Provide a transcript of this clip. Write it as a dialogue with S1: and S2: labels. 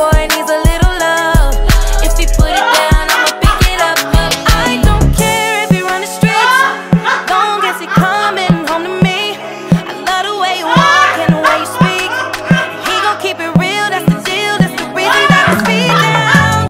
S1: boy